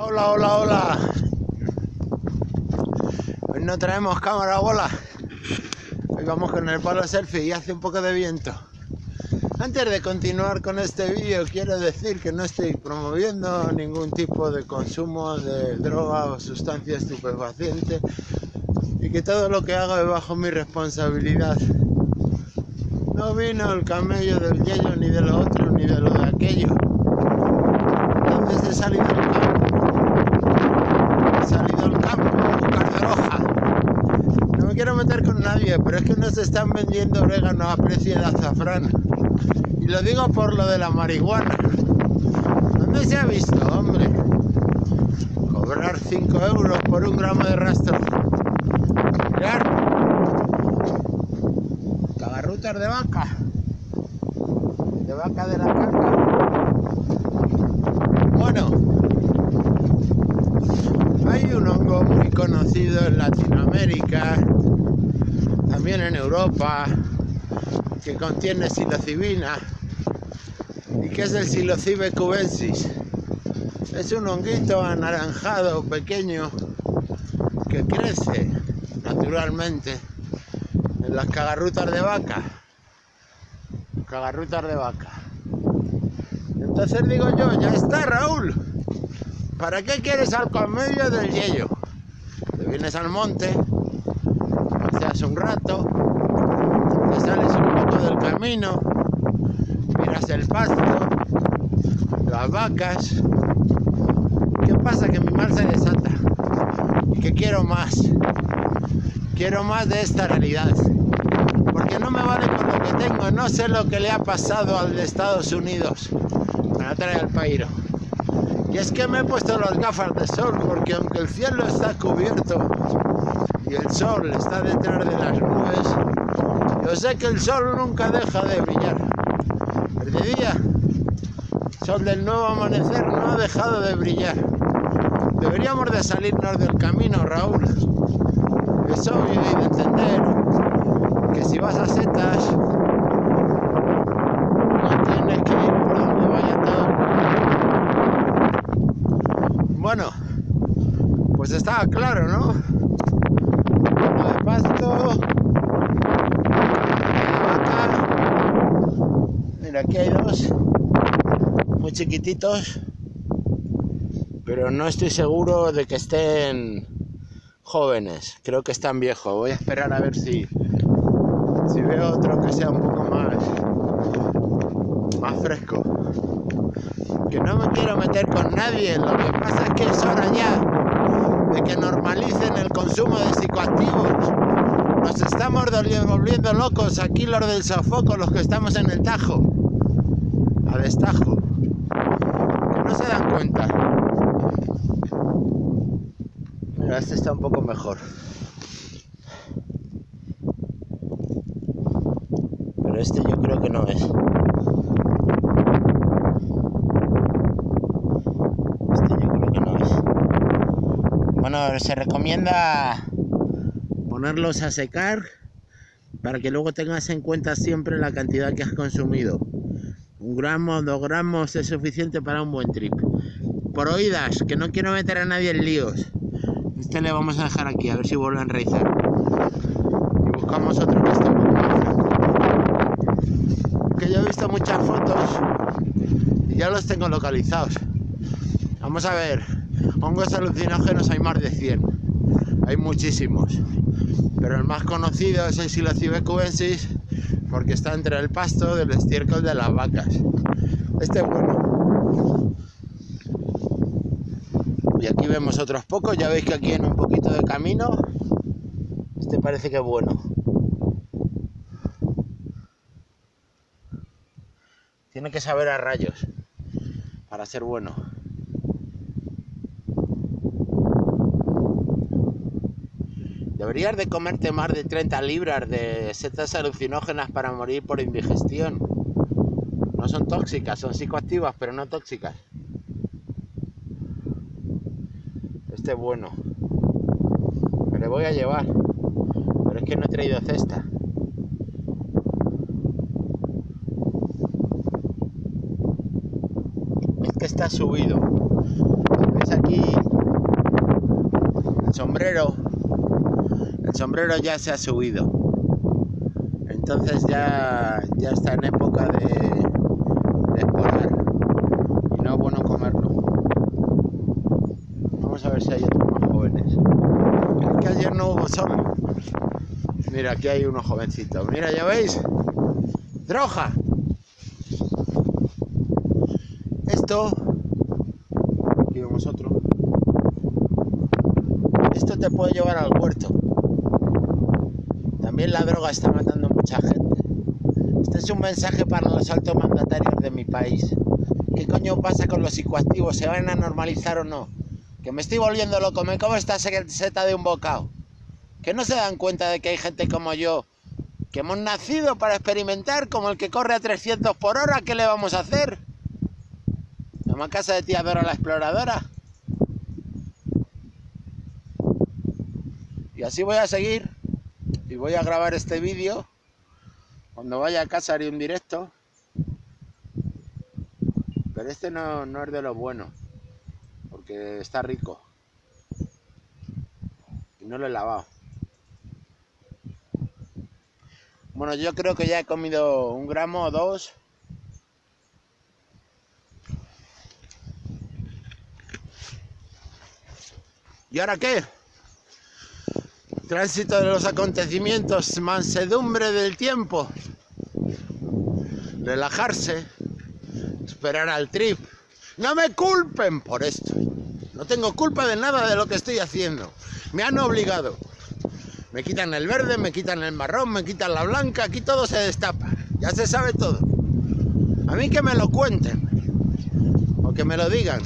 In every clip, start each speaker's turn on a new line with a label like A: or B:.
A: Hola, hola, hola. Hoy no traemos cámara bola. Hoy vamos con el palo selfie y hace un poco de viento. Antes de continuar con este vídeo quiero decir que no estoy promoviendo ningún tipo de consumo de droga o sustancia estupefaciente y que todo lo que hago es bajo mi responsabilidad. No vino el camello del yello ni de lo otro ni de lo de aquello. Entonces he salido al campo. He salido al campo a buscar droga. No me quiero nadie, pero es que nos están vendiendo orégano a precio de azafrán. Y lo digo por lo de la marihuana. ¿Dónde se ha visto, hombre? Cobrar 5 euros por un gramo de rastro. Mirar. De vaca. De vaca de la caca. Bueno. Hay un hongo muy conocido en Latinoamérica, también en Europa, que contiene psilocibina y que es el psilocibe cubensis. Es un honguito anaranjado pequeño que crece naturalmente en las cagarrutas de vaca. Cagarrutas de vaca. Entonces digo yo, ya está Raúl. ¿Para qué quieres algo en medio del hielo? Te vienes al monte, paseas un rato, te sales un poco del camino, miras el pasto, las vacas. ¿Qué pasa? Que mi mal se desata y que quiero más. Quiero más de esta realidad. Porque no me vale con lo que tengo. No sé lo que le ha pasado al de Estados Unidos. Me la trae al pairo. Y es que me he puesto las gafas de sol porque aunque el cielo está cubierto y el sol está detrás de las nubes, yo sé que el sol nunca deja de brillar. El día, el sol del nuevo amanecer no ha dejado de brillar. Deberíamos de salirnos del camino, Raúl. Es obvio y de entender que si vas a setas, no tienes que ir por donde vaya todo. Bueno, pues estaba claro, ¿no? Pasto, vaca. Mira, aquí hay dos, muy chiquititos, pero no estoy seguro de que estén jóvenes. Creo que están viejos. Voy a esperar a ver si, si veo otro que sea un poco más, más fresco. Que no me quiero meter con nadie. Lo que pasa es que hora ya de que normalicen el consumo de psicoactivos. Nos estamos volviendo locos aquí los del sofoco, los que estamos en el tajo. A destajo. No se dan cuenta. Mira, este está un poco mejor. Pero este yo creo que no es. Este yo creo que no es. Bueno, se recomienda ponerlos a secar para que luego tengas en cuenta siempre la cantidad que has consumido. Un gramo, dos gramos es suficiente para un buen trip. Por oídas, que no quiero meter a nadie en líos. Este le vamos a dejar aquí, a ver si vuelve a enraizar. Y buscamos otro que esté un. Que yo he visto muchas fotos y ya los tengo localizados. Vamos a ver, hongos alucinógenos hay más de 100. Hay muchísimos. Pero el más conocido es el Psilocybe cubensis porque está entre el pasto del estiércol de las vacas. Este es bueno. Y aquí vemos otros pocos, ya veis que aquí en un poquito de camino, este parece que es bueno. Tiene que saber a rayos para ser bueno. Deberías de comerte más de 30 libras de setas alucinógenas para morir por indigestión. No son tóxicas, son psicoactivas, pero no tóxicas. Este es bueno. Me le voy a llevar. Pero es que no he traído cesta. Es que está subido. ¿Ves aquí sombrero, el sombrero ya se ha subido. Entonces ya, ya está en época de, de. Y no es bueno comerlo. Vamos a ver si hay otros más jóvenes. Es que ayer no hubo sol. Mira, aquí hay unos jovencitos. Mira, ya veis. Droja. Esto. Aquí vemos otro. Esto te puede llevar al huerto. También la droga está matando a mucha gente. Este es un mensaje para los altos mandatarios de mi país. ¿Qué coño pasa con los psicoactivos? ¿Se van a normalizar o no? Que me estoy volviendo loco, me como esta seta de un bocado. Que no se dan cuenta de que hay gente como yo, que hemos nacido para experimentar, como el que corre a 300 por hora, ¿qué le vamos a hacer? Vamos a casa de tía Dora la exploradora. Y así voy a seguir y voy a grabar este vídeo. Cuando vaya a casa haré un directo. Pero este no, no es de lo bueno, porque está rico. Y no lo he lavado. Bueno, yo creo que ya he comido un gramo o dos. ¿Y ahora qué? Tránsito de los acontecimientos, mansedumbre del tiempo, relajarse, esperar al trip. No me culpen por esto. No tengo culpa de nada de lo que estoy haciendo. Me han obligado. Me quitan el verde, me quitan el marrón, me quitan la blanca, aquí todo se destapa. Ya se sabe todo. A mí que me lo cuenten. O que me lo digan.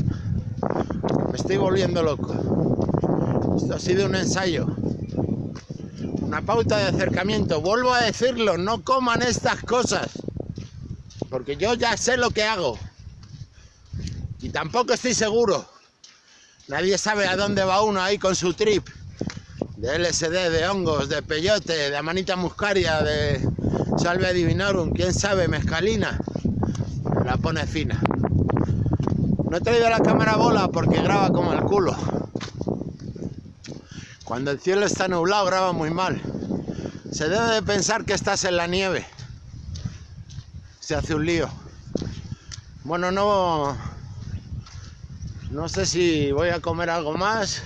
A: Me estoy volviendo loco. Esto ha sido un ensayo una pauta de acercamiento. Vuelvo a decirlo, no coman estas cosas, porque yo ya sé lo que hago. Y tampoco estoy seguro. Nadie sabe a dónde va uno ahí con su trip. De LSD, de hongos, de peyote, de amanita muscaria, de salve divinorum, quién sabe, mezcalina. la pone fina. No he traído la cámara bola porque graba como el culo. Cuando el cielo está nublado graba muy mal. Se debe de pensar que estás en la nieve. Se hace un lío. Bueno, no... No sé si voy a comer algo más.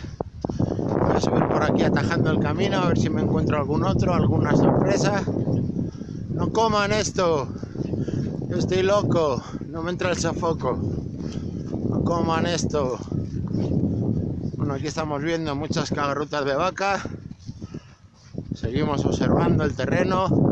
A: Voy a subir por aquí atajando el camino a ver si me encuentro algún otro, alguna sorpresa. No coman esto. Yo estoy loco. No me entra el sofoco. No coman esto. Bueno, aquí estamos viendo muchas cagarrutas de vaca. Seguimos observando el terreno.